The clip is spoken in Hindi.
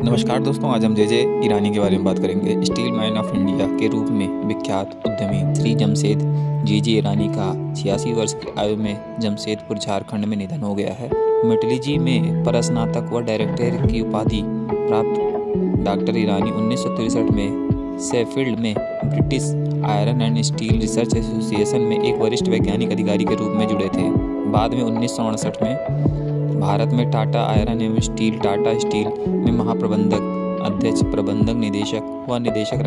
नमस्कार दोस्तों, आज हम जे जे ईरानी के बारे में बात करेंगे। स्टील मैन ऑफ़ इंडिया के रूप में विख्यात उद्यमी श्री जमशेद, जी जी ईरानी का छियासी वर्ष की आयु में जमशेदपुर झारखंड में निधन हो गया है। मेटली जी में परस्नातक व डायरेक्टर की उपाधि प्राप्त डॉक्टर ईरानी उन्नीस में सेफील्ड में British Iron and Steel Research Association में एक वरिष्ठ वैज्ञानिक अधिकारी के रूप में जुड़े थे। बाद में उन्नीस में भारत में टाटा आयरन एवं स्टील, टाटा स्टील में महाप्रबंधक, अध्यक्ष, प्रबंधक, निदेशक व निदेशक रहे।